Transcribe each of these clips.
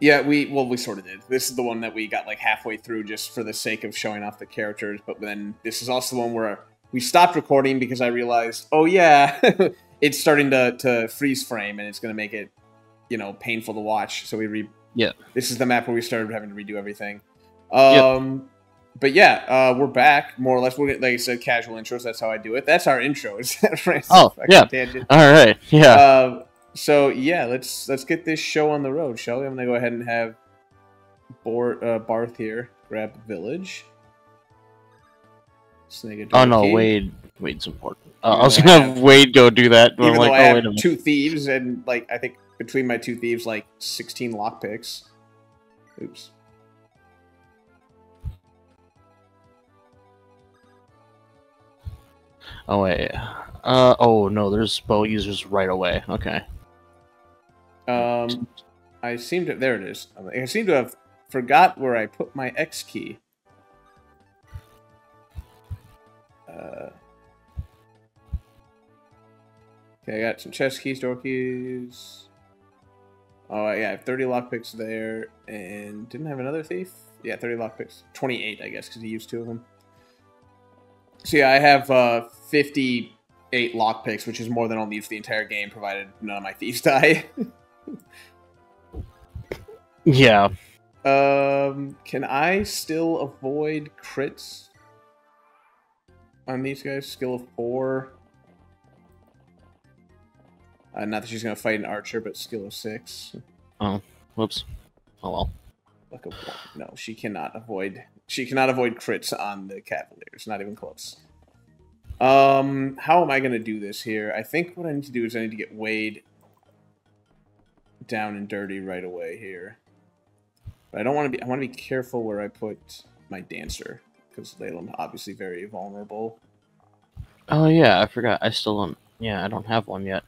Yeah, we well we sort of did. This is the one that we got like halfway through just for the sake of showing off the characters, but then this is also the one where we stopped recording because I realized, oh yeah, it's starting to to freeze frame and it's going to make it, you know, painful to watch. So we re Yeah. This is the map where we started having to redo everything. Um but yeah, uh, we're back more or less. We're like I said, casual intros. That's how I do it. That's our intro. Is that intros. Oh, yeah. tangent. All right. Yeah. Uh, so yeah, let's let's get this show on the road, shall we? I'm gonna go ahead and have Bor- uh, Barth here grab village. Oh no. Wade. Wade's important. Uh, I was gonna have- have Wade go do that. Even I'm like, though I oh have two thieves and like I think between my two thieves, like 16 lockpicks. Oops. Oh wait. Uh oh no, there's bow users right away. Okay. Um, I seem to there it is. I seem to have forgot where I put my X key. Uh, okay, I got some chest keys, door keys. Oh yeah, I have 30 lockpicks there, and didn't have another thief. Yeah, 30 lockpicks. 28, I guess, because he used two of them. So yeah, I have uh, 58 lockpicks, which is more than I'll need for the entire game, provided none of my thieves die. Yeah. Um, can I still avoid crits on these guys? Skill of four. Uh, not that she's gonna fight an archer, but skill of six. Oh, Whoops. Oh well. Like a. No, she cannot avoid. She cannot avoid crits on the cavaliers. Not even close. Um, how am I gonna do this here? I think what I need to do is I need to get Wade down and dirty right away here. But I don't want to be. I want to be careful where I put my dancer because Lalum obviously very vulnerable. Oh yeah, I forgot. I still don't. Yeah, I don't have one yet.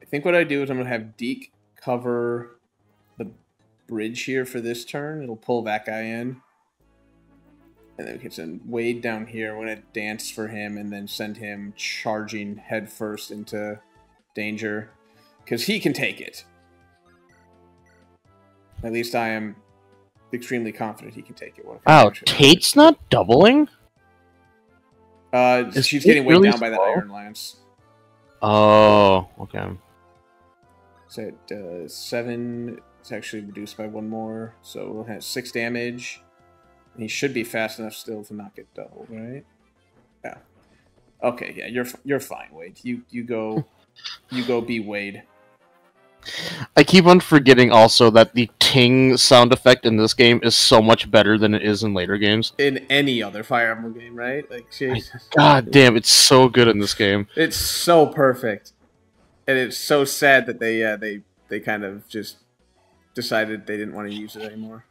I think what I do is I'm gonna have Deke cover the bridge here for this turn. It'll pull that guy in. And then we can send Wade down here. We're gonna dance for him and then send him charging headfirst into danger. Because he can take it. At least I am extremely confident he can take it. What Wow, Tate's not doubling. Uh, Is she's getting weighed really down by the slow? Iron Lance. Oh, okay. So it, uh, seven. It's actually reduced by one more, so we'll have six damage. He should be fast enough still to not get doubled, right? Yeah. Okay, yeah, you're you're fine, Wade. You you go, you go be Wade. I keep on forgetting also that the ting sound effect in this game is so much better than it is in later games. In any other Fire Emblem game, right? Like, Jesus. God damn, it's so good in this game. it's so perfect, and it's so sad that they uh, they they kind of just decided they didn't want to use it anymore.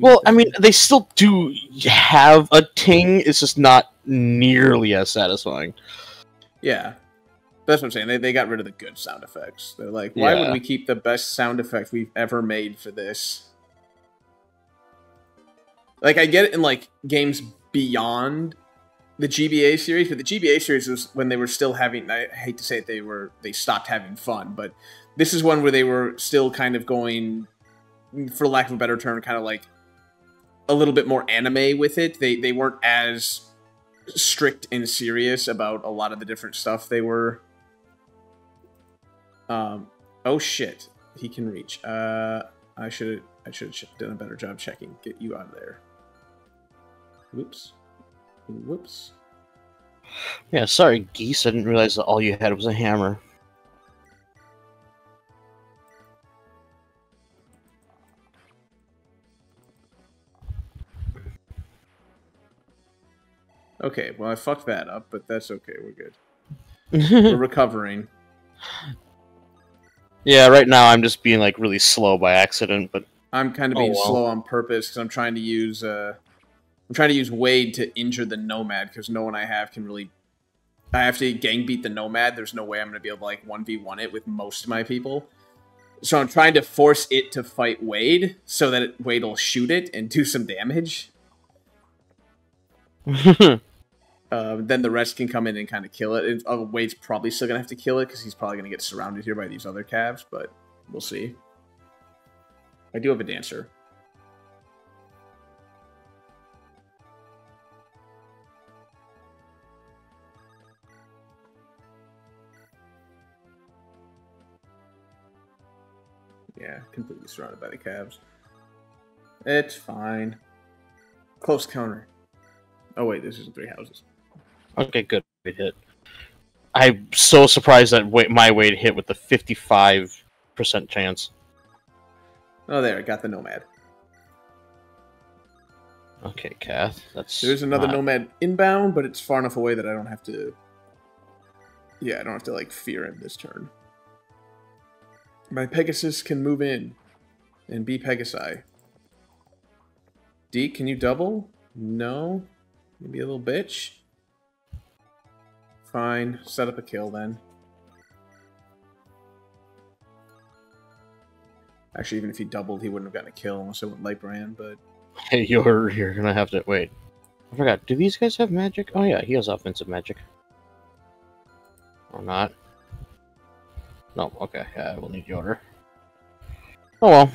Well, I mean, they still do have a ting. It's just not nearly as satisfying. Yeah. That's what I'm saying. They, they got rid of the good sound effects. They're like, why would we keep the best sound effect we've ever made for this? Like, I get it in like games beyond the GBA series, but the GBA series was when they were still having. I hate to say it, they were they stopped having fun, but this is one where they were still kind of going, for lack of a better term, kind of like a little bit more anime with it. They they weren't as strict and serious about a lot of the different stuff they were. Um. Oh shit, he can reach. Uh, I should I should have done a better job checking. Get you out of there. Whoops. Whoops. Yeah, sorry, geese. I didn't realize that all you had was a hammer. Okay, well I fucked that up, but that's okay. We're good. We're recovering. Yeah, right now I'm just being like really slow by accident, but I'm kind of Oh, being slow on purpose because I'm trying to use uh, I'm trying to use Wade to injure the Nomad because no one I have can really. I have to gang beat the Nomad. There's no way I'm going to be able to like one v one it with most of my people. So I'm trying to force it to fight Wade so that it, Wade will shoot it and do some damage. Uh, then the rest can come in and kind of kill it. And, uh, Wade's probably still to have to kill it because he's probably to get surrounded here by these other Cavs, but we'll see. I do have a dancer. Yeah, completely surrounded by the Cavs. It's fine. Close counter. Oh wait, this isn't three houses. Okay, good. Good hit. I'm so surprised that my Wade hit with the 55% chance. Oh, there, I got the nomad. Okay, Kath. That's There's another not- nomad inbound, but it's far enough away that I don't have to. Yeah, I don't have to like fear him this turn. My Pegasus can move in and be Pegasi. Deke, can you double? No. Maybe a little bitch. Fine. Set up a kill then. Actually, even if he doubled, he wouldn't have gotten a kill unless I went light brand, but Hey, you're you're gonna have to wait. I forgot. Do these guys have magic? Oh yeah, he has offensive magic. Or not? No. Okay. Yeah, we'll need Yodel. Oh well.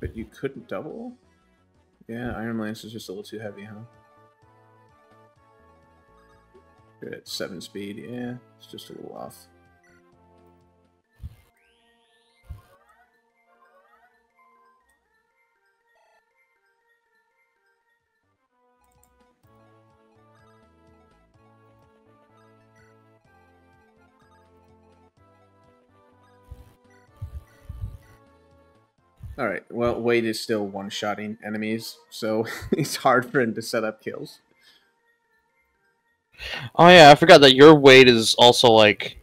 But you couldn't double? Yeah, Iron Lance is just a little too heavy, huh? Good at 7 speed, yeah, it's just a little off. All right. Well, Wade is still one-shotting enemies, so it's hard for him to set up kills. Oh yeah, I forgot that your Wade is also like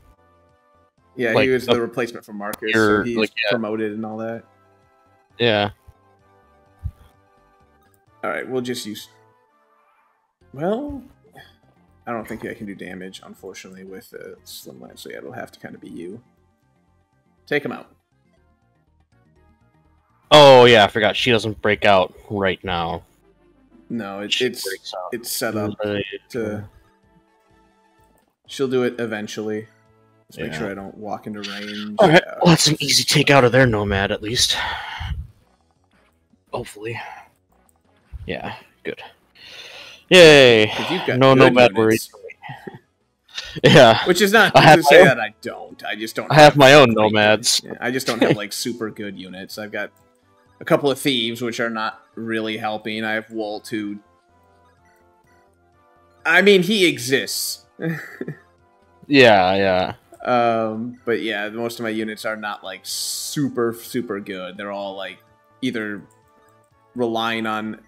Yeah, Like, he was the replacement for Marcus, so he's like, yeah. promoted and all that. yeah. All right, we'll just use. Well, I don't think I can do damage, unfortunately, with uh, Slim Lance. So yeah, it'll have to kind of be you. Take him out. Oh yeah, I forgot she doesn't break out right now. No, it, it's it's set up to. She'll do it eventually. Just make Yeah. sure I don't walk into range. All right, well, that's an easy take out of their nomad at least. Hopefully. Yeah, good. Yay! No nomad worries. Yeah, Which is not I have to say own- that I don't. I just don't. I have my own nomads. units. I just don't have like super good units. I've got a couple of thieves, which are not really helping. I have Wolt, who. I mean, he exists. Yeah, yeah. Um, but yeah, most of my units are not like super super good. They're all like either relying on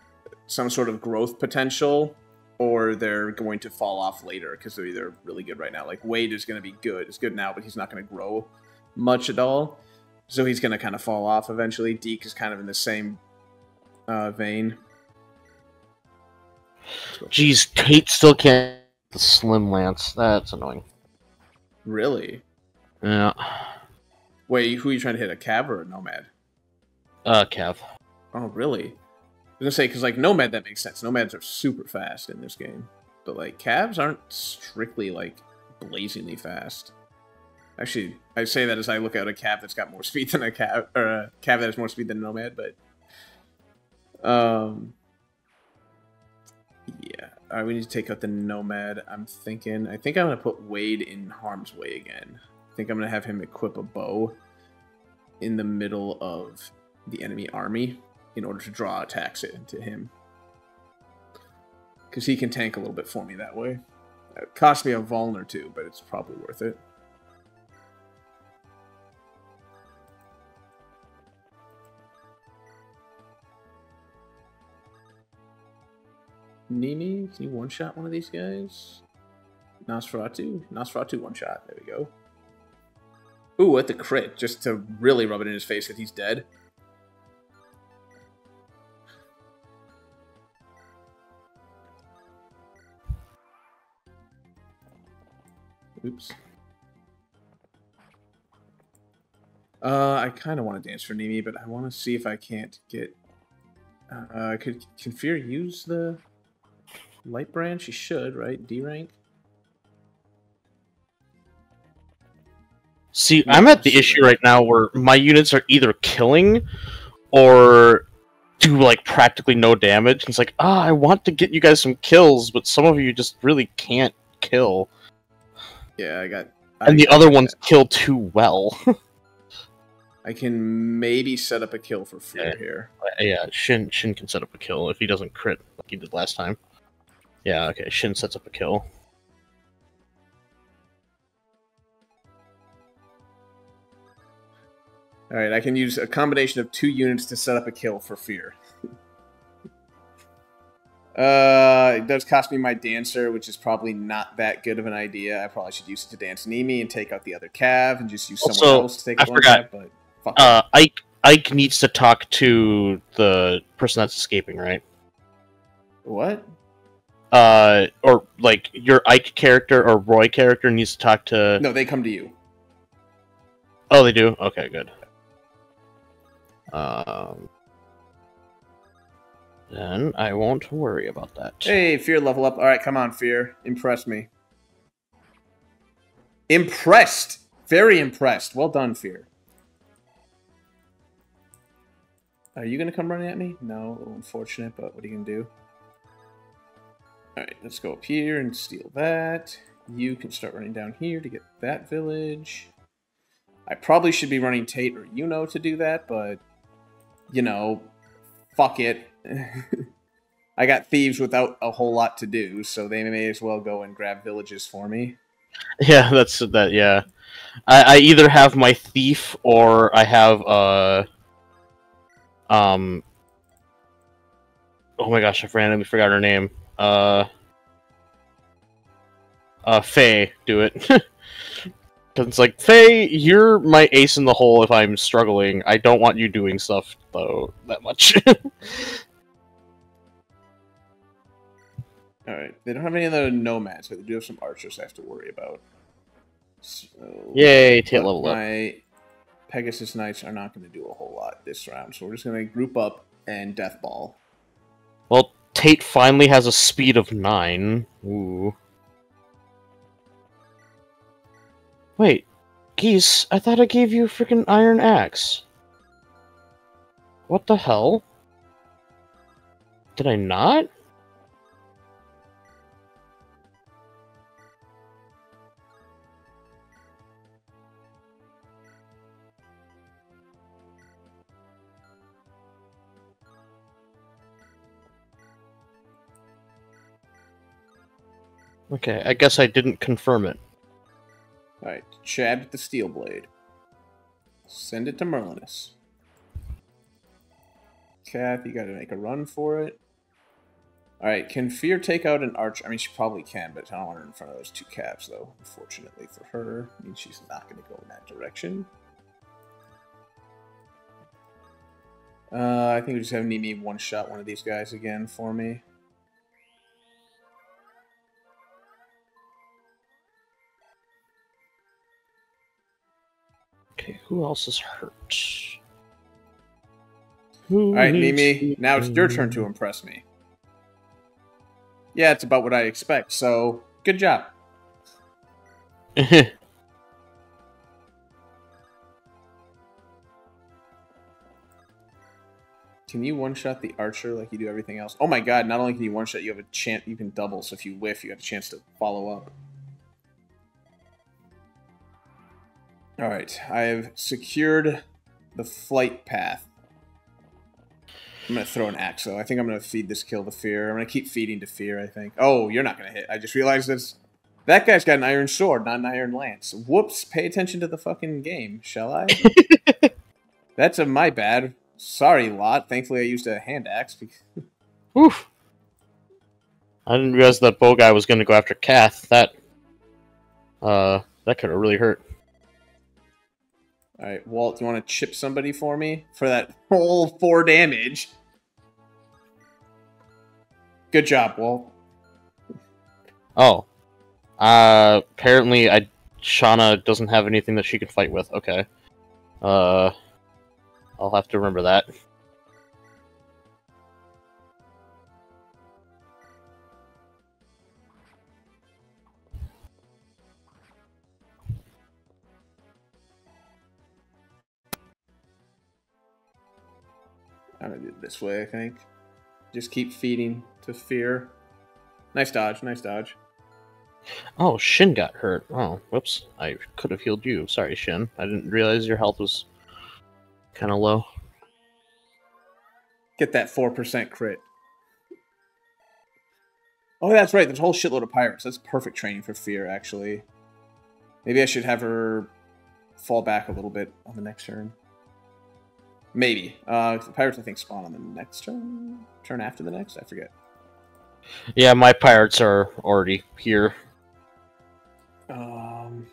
some sort of growth potential or they're going to fall off later because they're either really good right now. Like Wade is going to be good. It's good now, but he's not going to grow much at all. So he's going to kind of fall off eventually. Deke is kind of in the same uh, vein. Jeez, Kate still can't the slim lance. That's annoying. Really? Yeah. Wait, who are you trying to hit? A cav or a nomad? Uh, Kev. Oh, really? I was gonna say because like Nomad that makes sense. Nomads are super fast in this game, but like Cavs aren't strictly like blazingly fast. Actually, I say that as I look at a Cav that's got more speed than a Cav or a Cav that has more speed than a Nomad, but um, yeah. All right, we need to take out the Nomad. I'm thinking. I think I'm gonna put Wade in harm's way again. I think I'm gonna have him equip a bow in the middle of the enemy army in order to draw attacks into him. Because he can tank a little bit for me that way. It cost me a vuln or two, but it's probably worth it. Niime, can you one shot one of these guys? Nosferatu? Nosferatu one shot. There we go. Ooh, at the crit, just to really rub it in his face that he's dead. Oops. Uh, I kind of want to dance for Niime, but I want to see if I can't get. Uh, could can Fir use the light brand? She should, right? D rank. See, I'm at the issue right now where my units are either killing or do like practically no damage. It's like, ah, I want to get you guys some kills, but some of you just really can't kill. Yeah, I got. I And the got other that. ones kill too well. I can maybe set up a kill for Fir Yeah. here. yeah, Shin Shin can set up a kill if he doesn't crit like he did last time. Yeah, okay, Shin sets up a kill. All right, I can use a combination of two units to set up a kill for Fir. uh, it does cost me my dancer, which is probably not that good of an idea. I probably should use it to dance Niime and take out the other Cav, and just use someone Also, else to take I one forgot. Cav. But. Uh, Ike Ike needs to talk to the person that's escaping, right? what? Uh, or like your Ike character or Roy character needs to talk to. No, they come to you. Oh, they do. Okay, good. Um, then I won't worry about that. Hey, Fir level up. All right, come on, Fir. Impress me. Impressed. Very impressed. Well done, Fir. Are you gonna come running at me? No, unfortunate, but what are you gonna do? Alright, let's go up here and steal that. You can start running down here to get that village. I probably should be running Tate or Yuno to do that, but you know, fuck it. I got thieves without a whole lot to do, so they may as well go and grab villages for me. Yeah, that's that. Yeah, I, I either have my thief or I have uh, um. Oh my gosh, I randomly forgot her name. Uh. Uh, Faye, do it. Because it's like, Faye, you're my ace in the hole if I'm struggling. I don't want you doing stuff, though, that much. Alright, they don't have any of the nomads, but they do have some archers I have to worry about. So, Yay, but level up. My Pegasus Knights are not going to do a whole lot this round, so we're just going to group up and death ball. Tate finally has a speed of 9. Ooh. Wait, Geese, I thought I gave you a freaking iron axe. What the hell? Did I not? Okay, I guess I didn't confirm it. Alright, Chad with the steel blade. Send it to Merlinus. Kath, you gotta make a run for it. Alright, can Fir take out an archer? I mean, she probably can, but I don't want her in front of those two Cavs, though. Unfortunately for her, I mean, she's not gonna go in that direction. Uh, I think we just have Niime one shot one of these guys again for me. Okay, who else is hurt? Who All right, Niime. to- Now it's your turn to impress me. Yeah, it's about what I expect. So good job. Can you one shot the archer like you do everything else? Oh my god! Not only can you one shot, you have a chance. You can double. So if you whiff, you have a chance to follow up. All right, I have secured the flight path. I'm gonna throw an axe though. I think I'm gonna feed this kill to Fir. I'm gonna keep feeding to Fir. I think. Oh, you're not gonna hit. I just realized this. That guy's got an iron sword, not an iron lance. Whoops! Pay attention to the fucking game, shall I? That's a my bad. Sorry, lot. Thankfully, I used a hand axe. Because... Oof. I didn't realize that bow guy was gonna go after Kath. That uh that could have really hurt. All right, Wolt, do you want to chip somebody for me for that whole four damage? Good job, Wolt. Oh. Uh apparently I Shauna doesn't have anything that she can fight with. Okay. Uh I'll have to remember that. I'm gonna do it this way, I think. Just keep feeding to Fir. Nice dodge, nice dodge. Oh, Shin got hurt. Oh, whoops. I could have healed you. Sorry, Shin. I didn't realize your health was kind of low. Get that 4% crit. Oh, that's right. There's a whole shitload of pirates. That's perfect training for Fir, actually. Maybe I should have her fall back a little bit on the next turn. Maybe. Uh, the pirates, I think, spawn on the next turn? Turn after the next? I forget. Yeah, my pirates are already here. Um,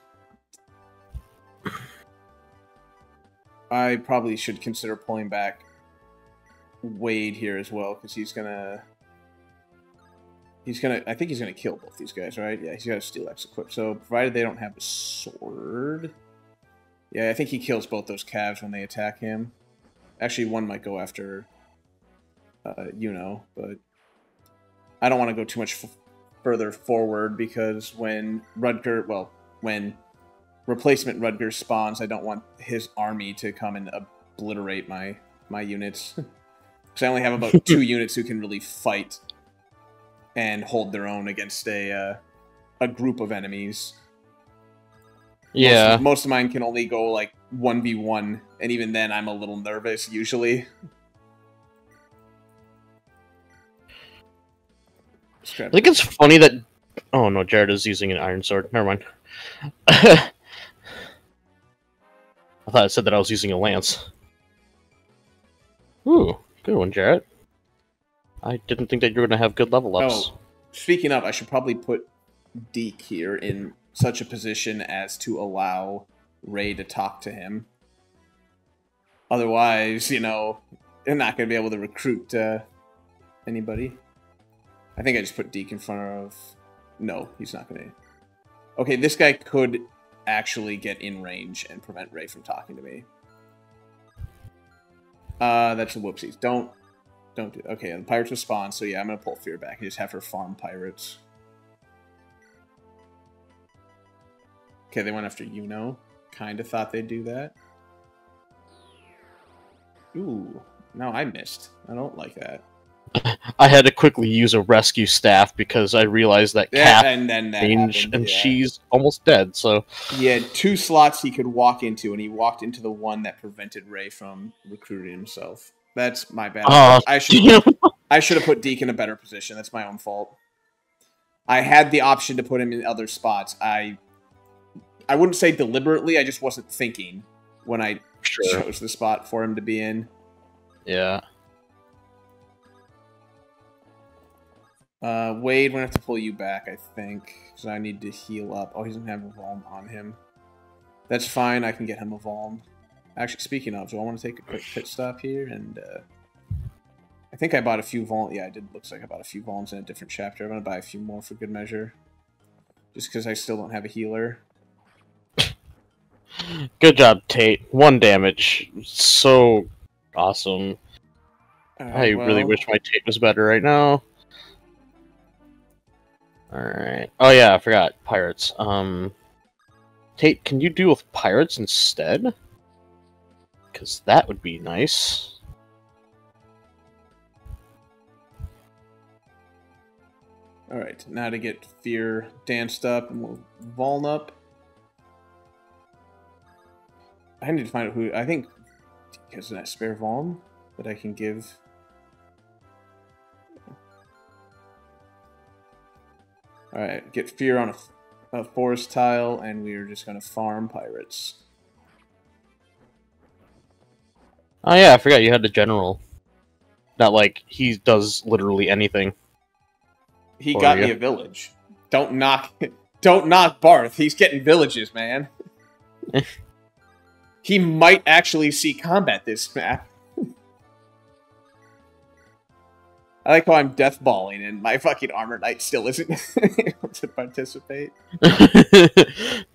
I probably should consider pulling back Wade here as well, because he's gonna... He's gonna... I think he's gonna kill both these guys, right? Yeah, he's got a Steel Axe equipped. So, provided they don't have a sword... Yeah, I think he kills both those Cavs when they attack him. Actually, one might go after... Uh, you know, but... I don't want to go too much further forward because when Rutger, well, when replacement Rutger spawns, I don't want his army to come and obliterate my my units. Because I only have about two units who can really fight and hold their own against a uh, a group of enemies. Yeah. Most, most of mine can only go like 1v1, and even then I'm a little nervous usually. I think it's funny that. Oh no, Jared is using an iron sword. Never mind. I thought I said that I was using a lance. Ooh, good one, Jared. I didn't think that you were going to have good level ups. Oh, speaking of, I should probably put Deke here in such a position as to allow Ray to talk to him. Otherwise, you know, they're not going to be able to recruit uh, anybody. I think I just put Deke in front of... No, he's not going to... Okay, this guy could actually get in range and prevent Ray from talking to me. Uh, that's a whoopsies. Don't... Don't do... Okay, and pirates respond, so yeah, I'm going to pull Fir back and just have her farm pirates. Okay, they went after you Yuno. Kind of thought they'd do that. Ooh, no, I missed. I don't like that. I had to quickly use a rescue staff because I realized that Yeah, Cap and then that range happened, and yeah. she's almost dead. So He had two slots he could walk into, and he walked into the one that prevented Ray from recruiting himself. That's my bad. Oh, I should. I should have put Deke in a better position. That's my own fault. I had the option to put him in other spots. I I wouldn't say deliberately. I just wasn't thinking when I sure, chose the spot for him to be in. yeah. Uh, Wade, we're gonna have to pull you back, I think, because I need to heal up. Oh, he doesn't have a Volm on him. That's fine. I can get him a Volm. Actually, speaking of, do I want to take a quick pit stop here? And uh, I think I bought a few Volm. Yeah, I did. Looks like I bought a few Volms in a different chapter. I'm gonna buy a few more for good measure, just because I still don't have a healer. Good job, Tate. One damage. So awesome. Alright, I really wish my Tate was better right now. Alright. Oh yeah, I forgot. Pirates. Um Tate, can you deal with pirates instead? Cause that would be nice. All right, now to get Fir danced up and we'll Voln up. I need to find out who. I think has that spare Voln that I can give. All right, get Fir on a, a forest tile, and we are just gonna farm pirates. Oh yeah, I forgot you had the general. Not like he does literally anything. He Oh, got yeah. me a village. Don't knock, don't knock Barth. He's getting villages, man. he might actually see combat this map. I like how I'm death balling and my fucking armor knight still isn't able to participate.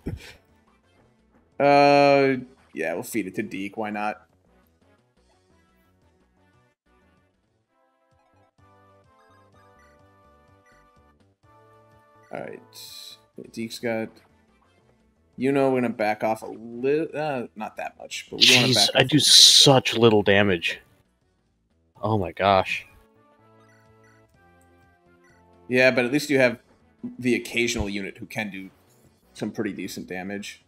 Uh, yeah, we'll feed it to Deke. Why not? All right, Deke's got. You know, we're gonna back off a little, uh, not that much, but we do want to Jeez, back. I do such little damage. Oh my gosh. Yeah, but at least you have the occasional unit who can do some pretty decent damage.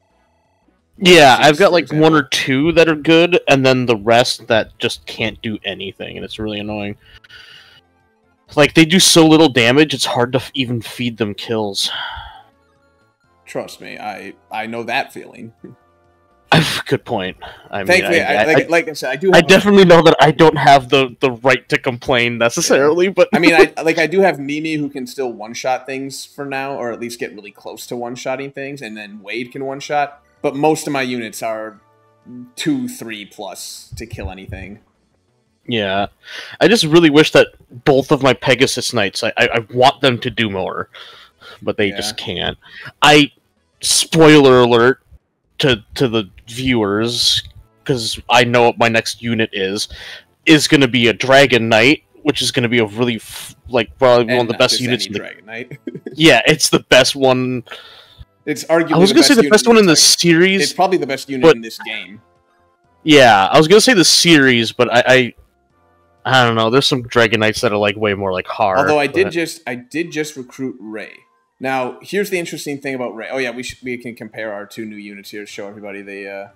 Yeah, Six, I've got like one or two that are good, and then the rest that just can't do anything, and it's really annoying. Like they do so little damage, it's hard to f- even feed them kills. Trust me, I I know that feeling. Good point. I mean, Thankfully, I, I, I- like, like I said, I do. I definitely know that I don't have the the right to complain necessarily, but I mean, I like I do have Niime who can still one shot things for now, or at least get really close to one shotting things, and then Wade can one shot. But most of my units are two, three plus to kill anything. yeah, I just really wish that both of my Pegasus Knights, I I, I want them to do more, but they Yeah. just can't. I spoiler alert to to the viewers because I know what my next unit is is going to be a Dragon Knight. Which is going to be a really f- like probably one of the best units. In the, Dragon Knight. yeah, it's the best one. it's arguably. I was going to say the best one in the series. It's probably the best unit but- in this game. Yeah, I was gonna say the series, but I, I, I don't know. There's some Dragon Knights that are like way more like hard. Although I did but- just I did just recruit Ray. Now here's the interesting thing about Ray. Oh yeah, we should, we can compare our two new units here to show everybody the uh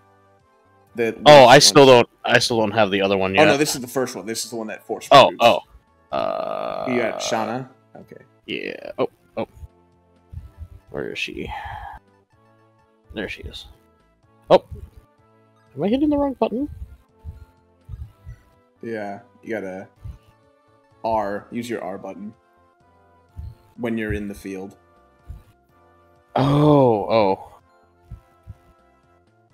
the. Oh, I still don't. I still don't have the other one yet. Oh no, this is the first one. This is the one that forced. Oh, recruits. oh. Uh, You got Shauna. Okay. Yeah. Oh, oh. Where is she? There she is. Oh, am I hitting the wrong button? Yeah, you gotta R. Use your R button when you're in the field. Oh, oh.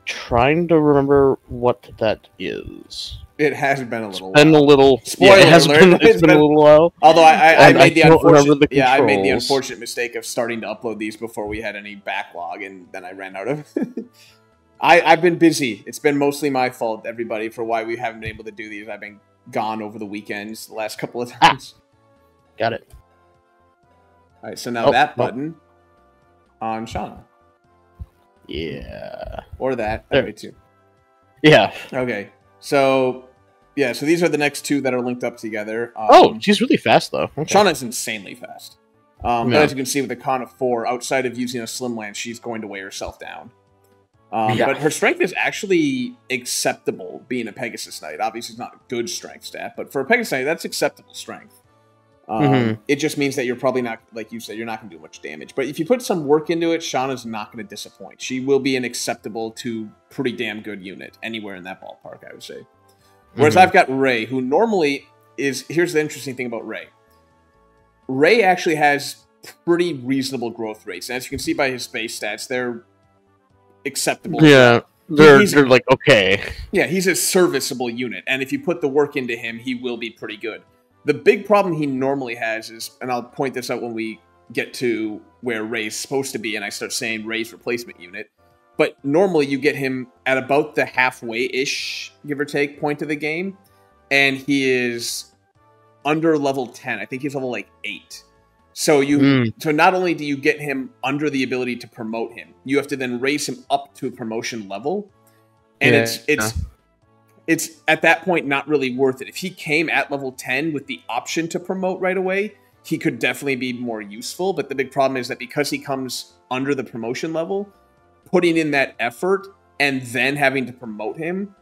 Trying to remember what that is. It has been a little. Been a little. Spoiler yeah, it has alert, been. it's It's been a little while. Although I, I, I And I made the unfortunate, the yeah, I made the unfortunate mistake of starting to upload these before we had any backlog, and then I ran out of. I I've been busy. It's been mostly my fault, everybody, for why we haven't been able to do these. I've been gone over the weekends the last couple of Ah. times. Got it. All right, so now Oh, that oh. On Shauna, Yeah. or that that way too. Yeah. Okay, so yeah, so these are the next two that are linked up together. Um, Oh, she's really fast though. Okay. is insanely fast. Um, Yeah. But as you can see with the con of four, outside of using a slim lance, she's going to weigh herself down. Um, Yeah. But her strength is actually acceptable, being a Pegasus Knight. Obviously, it's not a good strength stat, but for a Pegasus Knight, that's acceptable strength. Um, Mhm. It just means that you're probably not, like you said, you're not going to do much damage. But if you put some work into it, Shauna's not going to disappoint. She will be an acceptable to pretty damn good unit anywhere in that ballpark, I would say. Whereas Mhm. I've got Ray, who normally is. Here's the interesting thing about Ray. Ray actually has pretty reasonable growth rates, and as you can see by his base stats, they're acceptable. Yeah. They're, he's- they're like okay. Yeah, he's a serviceable unit, and if you put the work into him, he will be pretty good. The big problem he normally has is, and I'll point this out when we get to where Ray's supposed to be, and I start saying Ray's replacement unit. But normally you get him at about the halfway ish, give or take, point of the game, and he is under level 10. I think he's level like 8. So you Mm. so not only do you get him under the ability to promote him, you have to then raise him up to a promotion level. And Yeah. it's it's it's at that point not really worth it. If he came at level 10 with the option to promote right away, he could definitely be more useful. But the big problem is that because he comes under the promotion level, putting in that effort and then having to promote him,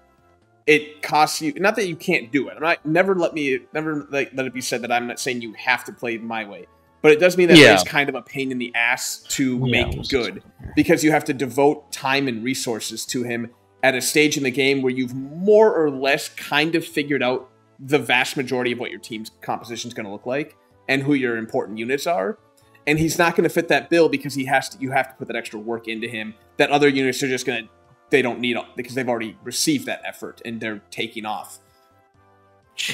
it costs you. Not that you can't do it. I'm not. Never let me. Never like, let it be said that I'm not saying you have to play my way. But it does mean that Yeah. it's kind of a pain in the ass to Yeah, make good because you have to devote time and resources to him at a stage in the game where you've more or less kind of figured out the vast majority of what your team's composition is going to look like and who your important units are. And he's not going to fit that bill because he has to. You have to put that extra work into him that other units are just going to. They don't need because they've already received that effort and they're taking off.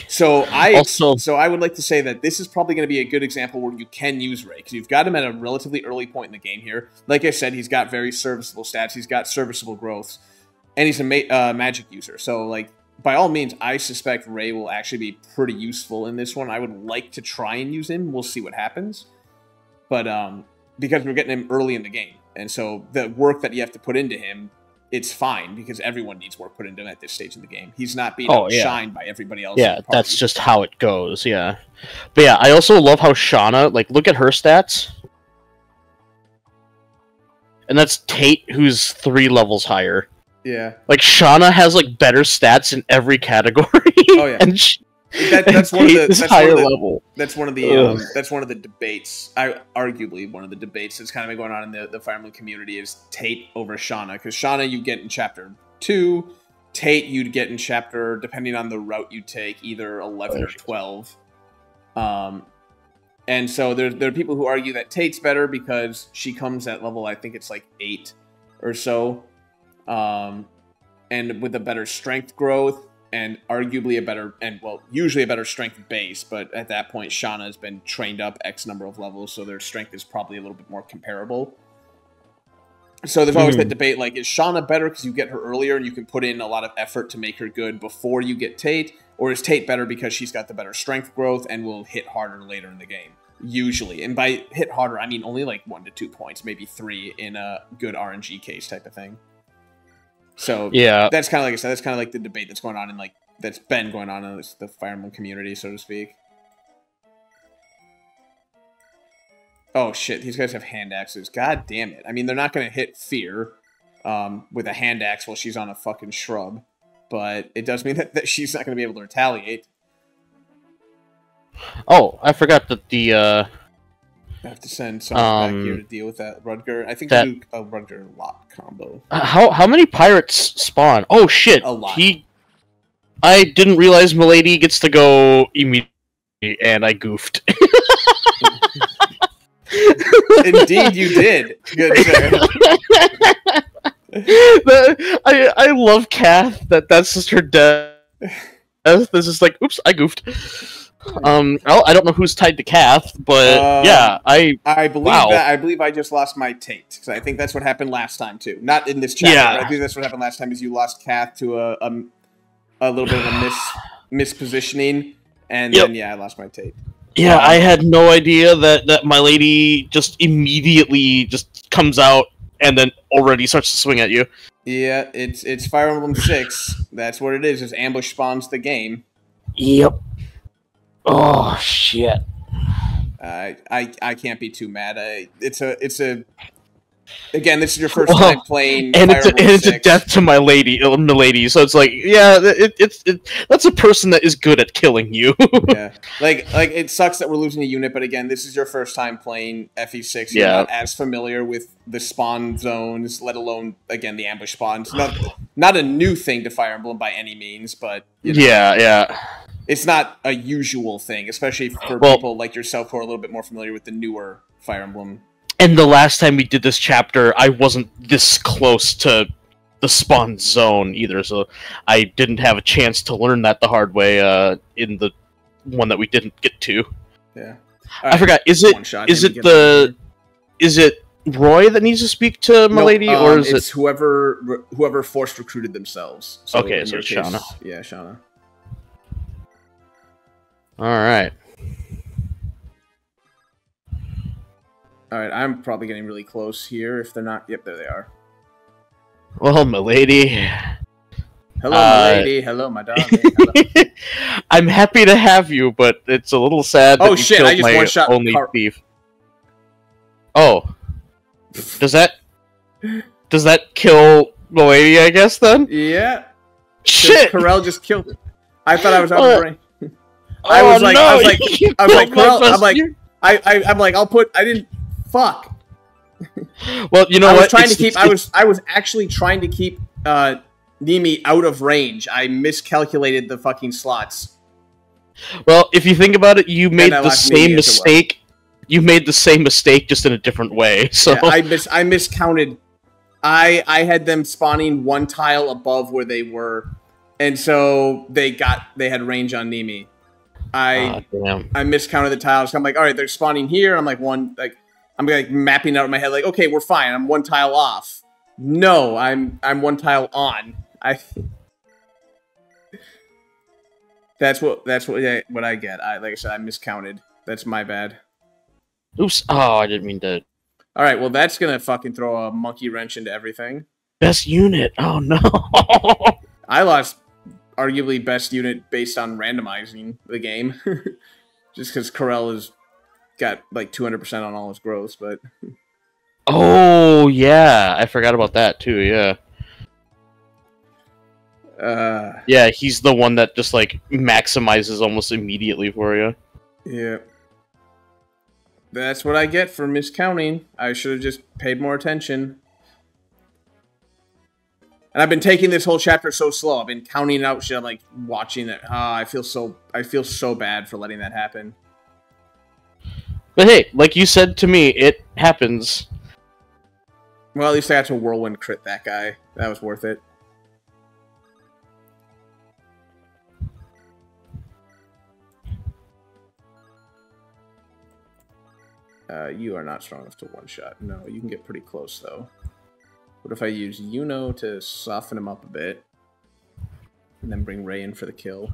So I Also- so I would like to say that this is probably going to be a good example where you can use Ray because you've got him at a relatively early point in the game here. Like I said, he's got very serviceable stats. He's got serviceable growths, and he's a ma- uh, magic user. So like by all means, I suspect Ray will actually be pretty useful in this one. I would like to try and use him. We'll see what happens, but um, because we're getting him early in the game, and so the work that you have to put into him it's fine because everyone needs work put into him at this stage of the game. He's not being Oh, yeah. by everybody else. Yeah, that's just how it goes. Yeah, but yeah, I also love how Shauna like look at her stats, and that's Tate who's three levels higher. Yeah. Like Shauna has like better stats in every category. Oh, yeah. and sh- That, that's and one of the that's one higher of the, level. that's one of the um, that's one of the debates. I arguably one of the debates that's kind of been going on in the the Fire Emblem community is Tate over Shauna because Shauna you get in chapter two, Tate you'd get in chapter depending on the route you take either eleven or twelve. Um, and so there there are people who argue that Tate's better because she comes at level I think it's like eight or so, um, and with a better strength growth and arguably a better and well usually a better strength base but at that point shauna has been trained up x number of levels so their strength is probably a little bit more comparable. So there's always Hmm. that debate like is shauna better because you get her earlier and you can put in a lot of effort to make her good before you get tate? Or is tate better because she's got the better strength growth and will hit harder later in the game? Usually. And by hit harder i mean only like one to two points maybe three in a good rng case type of thing so Yeah, that's kind of like I said. That's kind of like the debate that's going on in like that's been going on in this, the Fire Emblem community, so to speak. Oh shit! These guys have hand axes. God damn it! I mean, they're not going to hit Fir um, with a hand axe while she's on a fucking shrub, but it does mean that, that she's not going to be able to retaliate. Oh, I forgot that the uh I have to send someone back here Um, to deal with that Rutger. I think that- do a Rutger lock combo. how how many pirates spawn? Oh shit. A lot. He I didn't realize Milady gets to go immediately and I goofed. Indeed, you did. Good sir. The- I I love Kath that that's just her death. This is like oops, I goofed. Um, well, I don't know who's tied to Kath, but Um, yeah, I I believe Wow. that I believe I just lost my Tate because I think that's what happened last time too. Not in this chapter. Yeah. I think that's what happened last time. Is you lost Kath to a a, a little bit of a mis mispositioning, and Yep. then yeah, I lost my Tate. Yeah, Um, I had no idea that that my lady just immediately just comes out and then already starts to swing at you. Yeah, it's it's Fire Emblem Six. That's what it is. Is ambush spawns the game. Yep. Oh shit. I I I can't be too mad. I, it's a it's a again. This is your first Well, time playing, And Fire it's a, and it's a death to my lady, uh, my lady. So it's like, yeah, it, it's it, that's a person that is good at killing you. yeah, like like it sucks that we're losing a unit, but again, this is your first time playing FE6. You're Yeah. not as familiar with the spawn zones, let alone again the ambush spawns. Not not a new thing to Fire Emblem by any means, but you know, yeah, yeah. It's not a usual thing, especially for Well- people like yourself who are a little bit more familiar with the newer Fire Emblem. And the last time we did this chapter, I wasn't this close to the spawn zone either, so I didn't have a chance to learn that the hard way uh, in the one that we didn't get to. Yeah, I forgot. Is it is it the is it Roy that needs to speak to my No, lady, um, or is it's it? whoever whoever forced recruited themselves? So Okay, so case- Shauna. Yeah, Shauna. All right. All right, I'm probably getting really close here. If they're not, yep, there they are. Well, my lady, Hello, Uh, my lady. Hello, my darling. Hello. I'm happy to have you, but it's a little sad that Oh, you shit, killed I just one-shot only Car- thief. Oh, does that does that kill my lady? I guess then. Yeah. Shit. Corel just killed it. I thought I was out Uh, of brain. I was Oh, like- no, I was like- I was like, killed my Corel- I'm like- I, I, I'm like, I'll put. I didn't. Fuck. well, you know I was what? trying It's- to keep. it's- I was. I was actually trying to keep uh, Niime out of range. I miscalculated the fucking slots. Well, if you think about it, you made the same as well. mistake. You made the same mistake, just in a different way. So Yeah, I mis I miscounted. I I had them spawning one tile above where they were, and so they got they had range on Niime. I damn. I miscounted the tiles. I'm like, all right, they're spawning here. I'm like one like I'm like mapping out in my head like, okay, we're fine. I'm one tile off. No, I'm I'm one tile on. I. That's what that's what I, what I get. I like I said, I miscounted. That's my bad. Oops. Oh, I didn't mean to. All right, well that's gonna fucking throw a monkey wrench into everything. best unit. Oh no. I lost arguably best unit based on randomizing the game, just because Karel has got like 200% on all his growths, but oh yeah, I forgot about that too. Yeah. uh, Yeah, he's the one that just like maximizes almost immediately for you. yeah. That's what I get for miscounting. I should have just paid more attention. And I've been taking this whole chapter so slow. I've been counting out shit, like watching it. Ah, I feel so I feel so bad for letting that happen. But hey, like you said to me, it happens. Well, at least I got to whirlwind crit that guy. That was worth it. Uh, you are not strong enough to one shot. No, you can get pretty close though. What if I use Yuno to soften him up a bit, and then bring Ray in for the kill?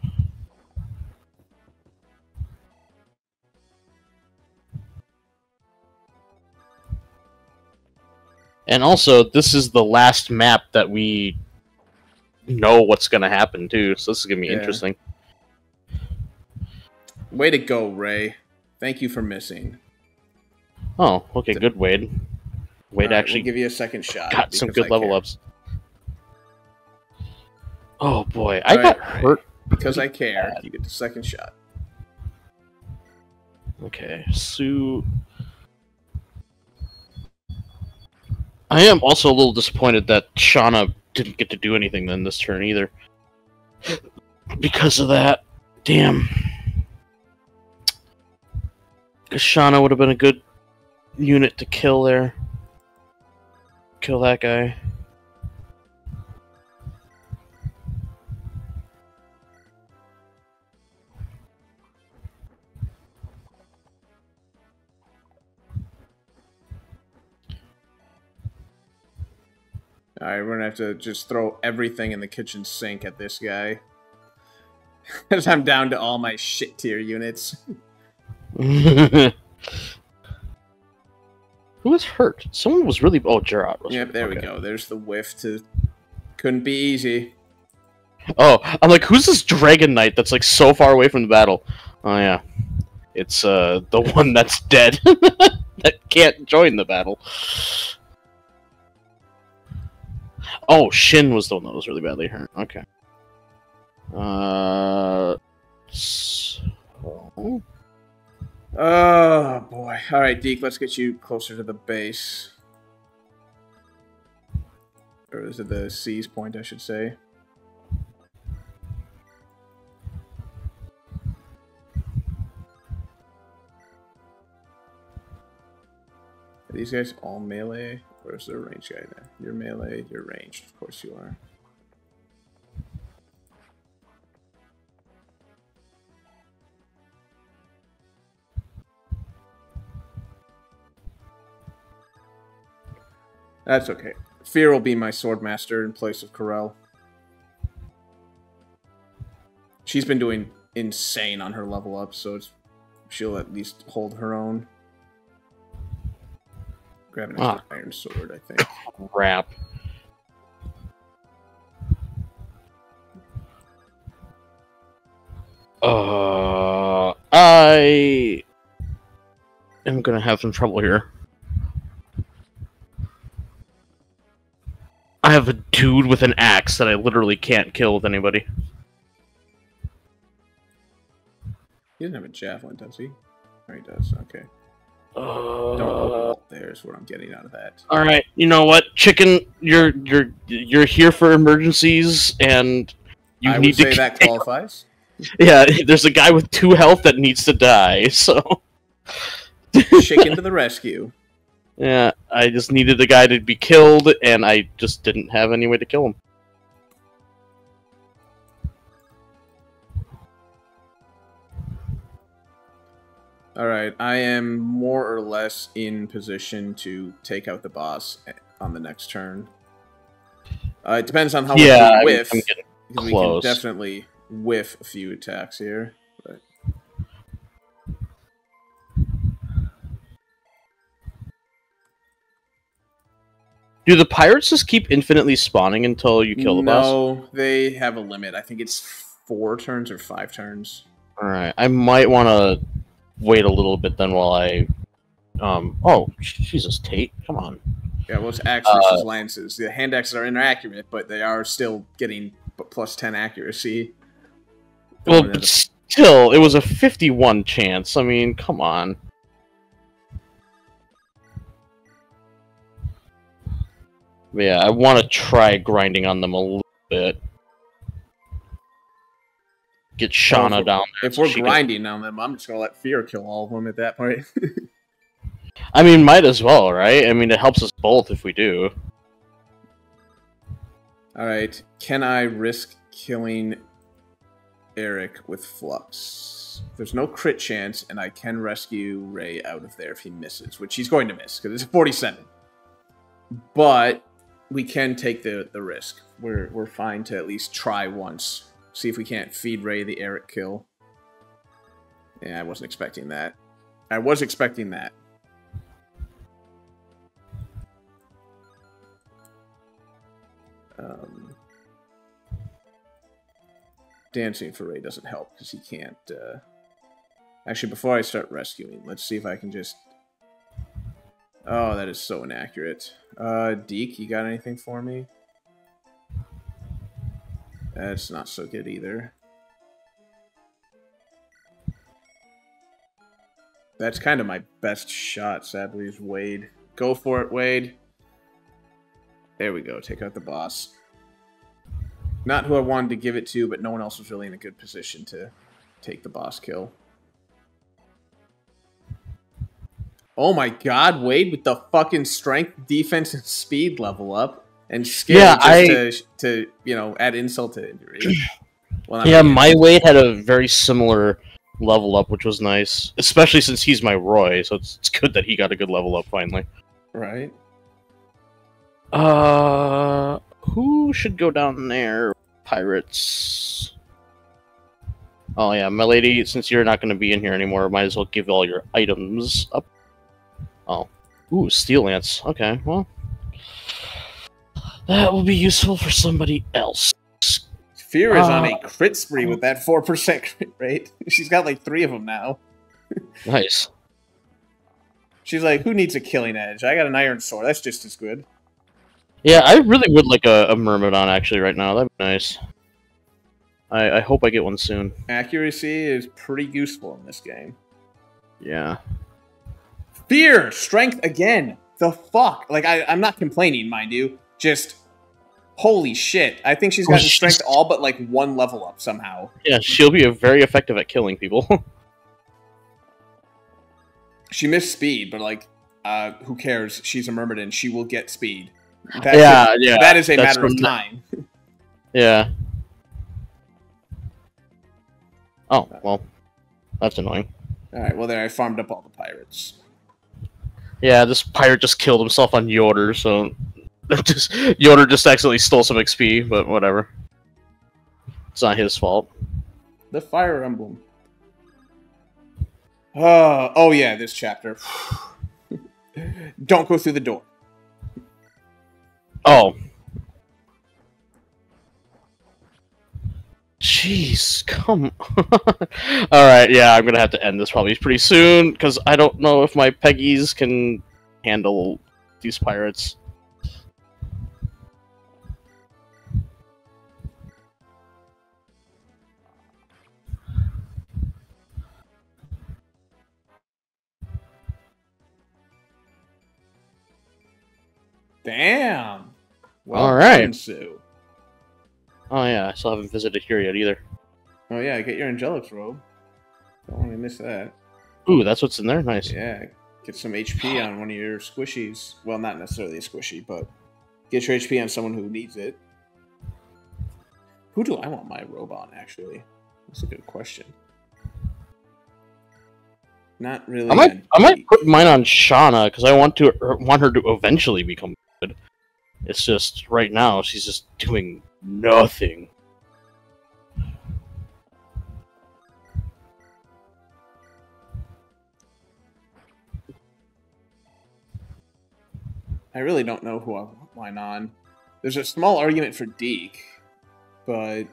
And also, this is the last map that we know what's going to happen too. So this is going to be Yeah. interesting. Way to go, Ray! Thank you for missing. Oh, okay, good Wade. Wade Alright, actually we'll give you a second shot. got some good I level ups. Oh boy, I Alright, got Ray. hurt. Because I care, you get the second shot. Okay, Sue. I am also a little disappointed that Shauna didn't get to do anything then this turn either. Because of that. Damn. Because Shauna would have been a good unit to kill there. Kill that guy. Alright, we're gonna have to just throw everything in the kitchen sink at this guy. Because I'm down to all my shit tier units. Who was hurt? Someone was really. Oh, Gerard was. Yep, there we go. There's the whiff to. Couldn't be easy. Oh, I'm like, who's this Dragon Knight that's like so far away from the battle? Oh yeah, it's uh the one that's dead that can't join the battle. Oh, Shin was the one that was really badly hurt. Okay. Uh. So... Oh boy. Alright, Deke, let's get you closer to the base. Or is it the seize point, I should say? Are these guys all melee? Where's the range guy there? You're melee, you're ranged. Of course you are. That's okay. Fir will be my sword master in place of Karel. She's been doing insane on her level up, so it's, she'll at least hold her own. Grab an Ah. iron sword, I think. Crap. Uh, I am gonna have some trouble here. I have a dude with an axe that I literally can't kill with anybody. He doesn't have a javelin, does he? Oh, he does. Okay. Uh, Don't hold There's what I'm getting out of that. all right, you know what, chicken? You're you're you're here for emergencies, and you I need would to. say that qualifies. Yeah, there's a guy with two health that needs to die, so Chicken to the rescue. Yeah, I just needed a guy to be killed, and I just didn't have any way to kill him. All right, I am more or less in position to take out the boss on the next turn. Uh, it depends on how yeah, much we whiff. I'm getting because close. we can definitely whiff a few attacks here. Do the pirates just keep infinitely spawning until you kill the boss? No, they have a limit. I think it's four turns or five turns. All right, I might want to wait a little bit then while I. Um. Oh, Jesus, Tate, come on. Yeah, well, it's axe Uh, versus lances. The hand axes are inaccurate, but they are still getting plus ten accuracy. Well, but still, it was a fifty-one chance. I mean, come on. Yeah, I want to try grinding on them a little bit. Get Shauna Well, down there. if so we're she can- grinding on them, I'm just gonna let Fir kill all of them at that point. I mean, might as well, right? I mean, it helps us both if we do. all right, can I risk killing Eric with flux? There's no crit chance, and I can rescue Ray out of there if he misses, which he's going to miss because it's a 47. But we can take the the risk. We're we're fine to at least try once. See if we can't feed Ray the Eric kill. Yeah, I wasn't expecting that. I was expecting that. Um, dancing for Ray doesn't help because he can't. Uh... Actually, before I start rescuing, let's see if I can just. Oh, that is so inaccurate. Uh, Deke, you got anything for me? That's not so good either. That's kind of my best shot, sadly, is Wade. Go for it, Wade. There we go. Take out the boss. Not who I wanted to give it to, but no one else was really in a good position to take the boss kill. Oh my god, Wade with the fucking strength, defense, and speed level up. And skill Yeah, just I- to, to, you know, add insult to injury. Well, Yeah, my Wade had a very similar level up, which was nice. Especially since he's my Roy, so it's, it's good that he got a good level up finally. Right? Uh, who should go down there? Pirates. Oh yeah, my lady. Since you're not going to be in here anymore, might as well give all your items up. Oh, ooh, steel lance. Okay, well, that will be useful for somebody else. Fir is on Uh, a crit spree with that 4% crit rate. She's got like three of them now. Nice. She's like, who needs a killing edge? I got an iron sword. That's just as good. Yeah, I really would like a, a Myrmidon actually right now. That'd be nice. I, I hope I get one soon. Accuracy is pretty useful in this game. Yeah. Fir! Strength again! The fuck? Like, I, I'm not complaining, mind you. Just, holy shit. I think she's gotten she's- strength all but like one level up somehow. Yeah, she'll be very effective at killing people. She missed speed, but like, uh, who cares? She's a Myrmidon. She will get speed. That's yeah, yeah. that is a matter of time. Yeah. Oh, well. That's annoying. Alright, well, there I farmed up all the pirates. Yeah, this pirate just killed himself on Yodel, so just Yodel just accidentally stole some XP, but whatever. It's not his fault. The Fire Emblem. Oh, oh yeah, this chapter. Don't go through the door. Oh. Jeez, come Alright, yeah, I'm gonna have to end this probably pretty soon, because I don't know if my Peggies can handle these pirates. Damn. Well All right. Sue. Oh yeah, I still haven't visited here yet either. Oh yeah, get your Angelic robe. Don't want to miss that. Ooh, that's what's in there? Nice. Yeah, get some HP on one of your squishies. Well, not necessarily a squishy, but get your HP on someone who needs it. Who do I want my robe on, actually? That's a good question. Not really. I might I might put mine on Shauna because I want to er, want her to eventually become good. It's just right now she's just doing nothing. I really don't know who I line on. There's a small argument for Deke, but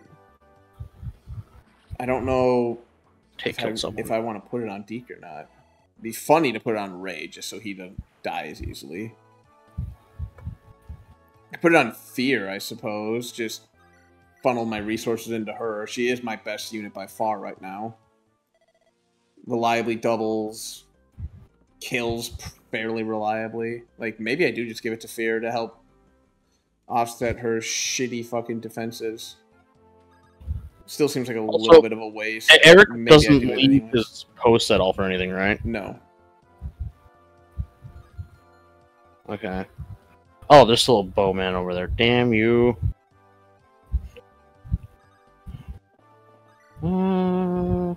I don't know Take if I, someone. if I want to put it on Deke or not. It'd be funny to put it on Ray just so he doesn't die as easily. I put it on Fir, I suppose. Just funnel my resources into her. She is my best unit by far right now. Reliably doubles, kills fairly reliably. Like maybe I do just give it to Fir to help offset her shitty fucking defenses. Still seems like a Also, little bit of a waste. Eric doesn't do leave his post at all for anything, right? No. Okay. Oh, there's still a bowman over there. Damn you. Uh,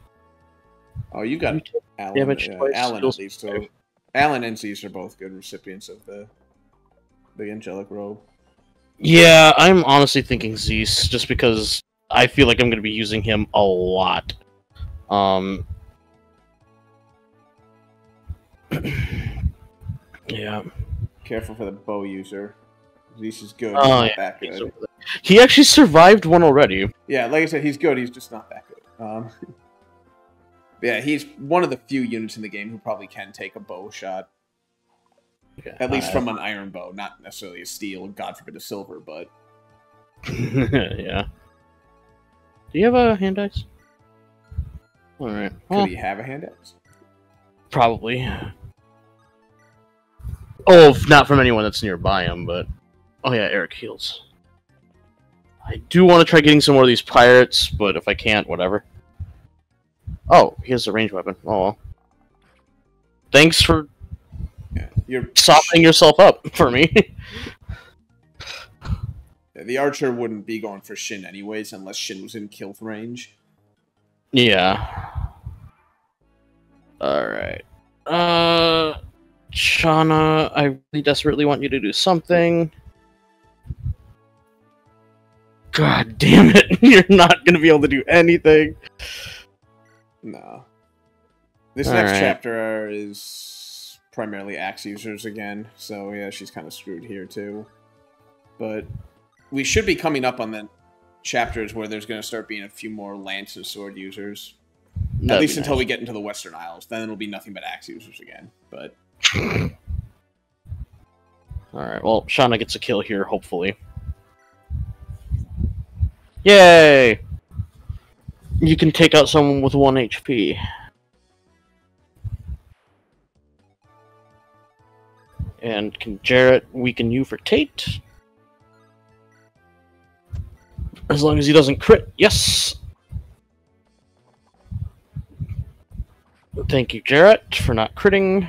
Oh, you got you Alan. damage uh, Alan at least. So. Alan and Zeus are both good recipients of the the angelic robe. Yeah, I'm honestly thinking Zeus, just because I feel like I'm going to be using him a lot. Um. yeah. Careful for the bow user. Zeus is good. Oh, he's not yeah, that good. He actually survived one already. Yeah, like I said, he's good. He's just not that good. Um, yeah, he's one of the few units in the game who probably can take a bow shot, Okay, at least uh, from an iron bow, not necessarily a steel. God forbid a silver, but yeah. Do you have a hand axe? All right. could Well, he have a hand axe? probably. Oh, not from anyone that's nearby him, but oh yeah, Eric heals. I do want to try getting some more of these pirates, but if I can't, whatever. Oh, he has a ranged weapon. Oh, well. thanks for Yeah, you're softening yourself up for me. the archer wouldn't be going for Shin anyways, unless Shin was in kill range. yeah. All right. Shauna, I really desperately want you to do something. God damn it! You're not gonna be able to do anything. No. This All next right. chapter is primarily axe users again, so yeah, she's kind of screwed here too. But we should be coming up on the chapters where there's going to start being a few more lance and sword users. At That'd least be until nice. we get into the Western Isles, then it'll be nothing but axe users again. But All right. Well, Shauna gets a kill here, hopefully. Yay! You can take out someone with one HP. And can Jarrett weaken you for Tate? As long as he doesn't crit. Yes! Thank you, Jarrett, for not critting.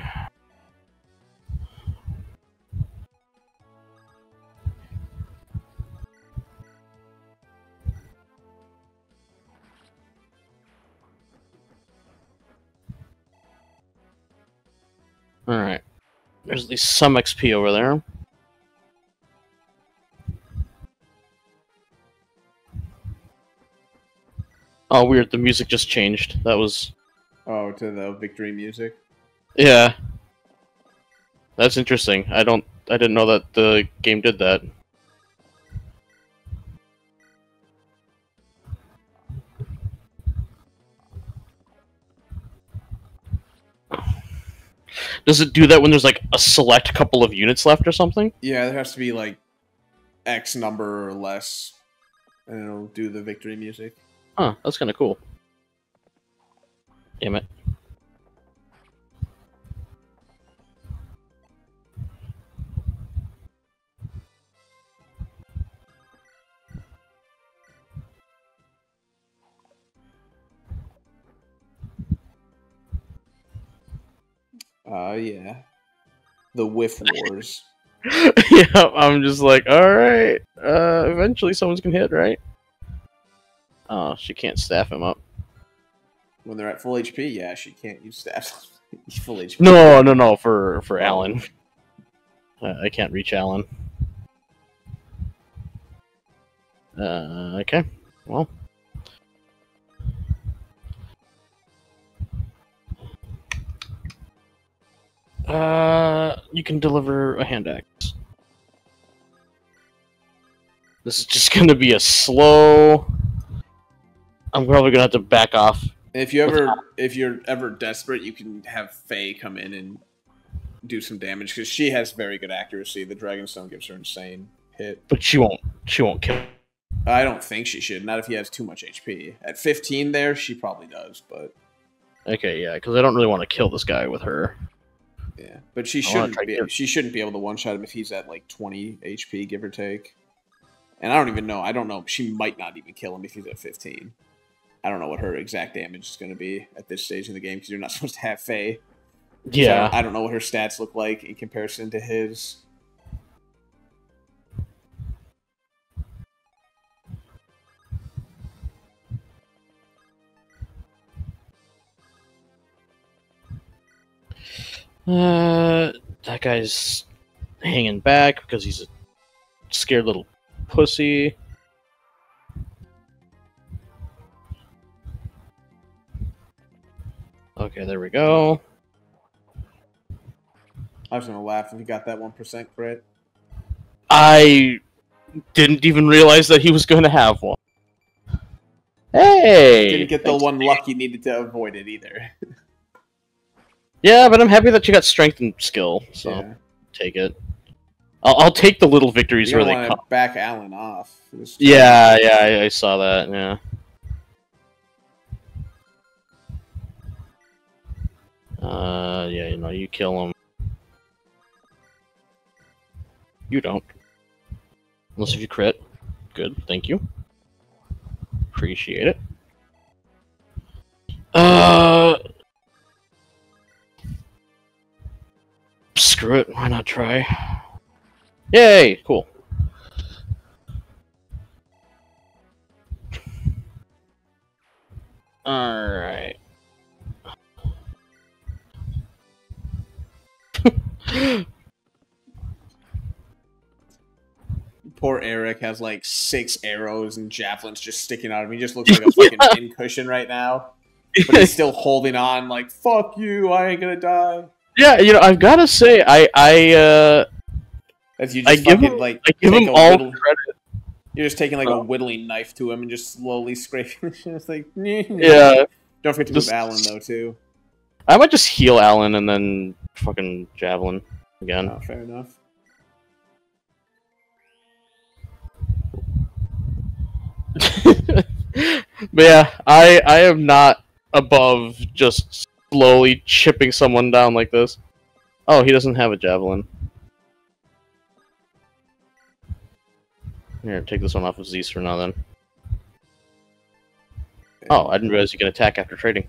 Alright. There's at least some XP over there. Oh, weird. The music just changed. That was. oh, to the victory music. Yeah. That's interesting. I don't. I didn't know that the game did that. Does it do that when there's like a select couple of units left or something? Yeah, there has to be like X number or less, and it'll do the victory music. Huh, that's kind of cool. Damn it. Uh, yeah. The Whiff Wars. yeah, I'm just like, all right. Uh, eventually, someone's gonna hit, right? Oh, she can't staff him up. when they're at full HP, yeah, she can't use staff. full HP. No, no, no, for for Alan. Uh, I can't reach Alan. Uh, okay. Well. Uh, you can deliver a hand axe. This is just gonna be a slow. I'm probably gonna have to back off. If you ever, if you're ever desperate, you can have Faye come in and do some damage because she has very good accuracy. The Dragonstone gives her insane hit. But she won't. She won't kill. I don't think she should. Not if he has too much HP. At 15, there she probably does, but Okay, yeah, because I don't really want to kill this guy with her. Yeah. But she shouldn't be. She shouldn't be able to one shot him if he's at like 20 HP, give or take. And I don't even know. I don't know. She might not even kill him if he's at 15. I don't know what her exact damage is going to be at this stage of the game because you're not supposed to have Faye. So Yeah. I don't know what her stats look like in comparison to his. Uh, that guy's hanging back because he's a scared little pussy. Okay, there we go. I was going to laugh if he got that 1% crit. I didn't even realize that he was going to have one. Hey! Didn't get the thanks. one luck you needed to avoid it either. Yeah, but I'm happy that you got strength and skill, so yeah. take it. I'll, I'll take the little victories where they come. back Alan off. Yeah, yeah, I, I saw that. Yeah. Uh, yeah, you know, you kill him. You don't. Unless if you crit. Good, thank you. Appreciate it. Uh. Screw it, why not try? Yay, cool. Alright. Poor Eric has like six arrows and javelins just sticking out of him. He just looks like a fucking pin cushion right now. But he's still holding on, like "fuck you, I ain't gonna die." Yeah, you know, I've gotta say, I, I, uh, As you I just give fucking him, like I give him all whittle- credit. You're just taking like a Oh. whittling knife to him and just slowly scraping. it's like Yeah, Don't forget to Just- move Alan though too. I might just heal Alan and then fucking javelin again. Oh, fair enough. but yeah, I I am not above just slowly chipping someone down like this. Oh, he doesn't have a javelin. Here, take this one off of Zeus for now then. Oh, I didn't realize you can attack after trading.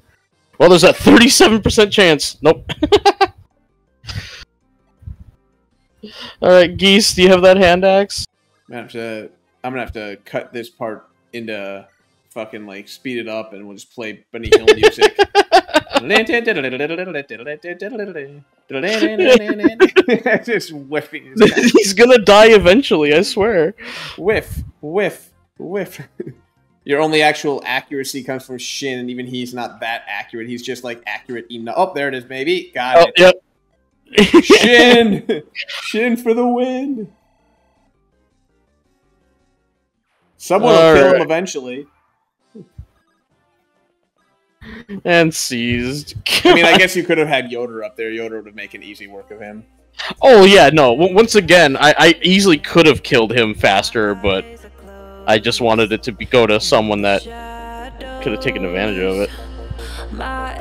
Well, there's that 37% chance. Nope. Alright, Geese, do you have that hand axe? I'm gonna have to. I'm gonna have to cut this part into fucking like speed it up, and we'll just play Benny Hill music. just whiffing. He's gonna die eventually, I swear. whiff, whiff, whiff. Your only actual accuracy comes from Shin, and even he's not that accurate. He's just like accurate enough. Oh, there it is, baby. Got Oh, it. yep. Shin, Shin for the win. Someone will kill him eventually. And seized. I mean, I guess you could have had Yodel up there. Yodel would make an easy work of him. oh yeah, no. W- once again, I, I easily could have killed him faster, but I just wanted it to be go to someone that could have taken advantage of it. My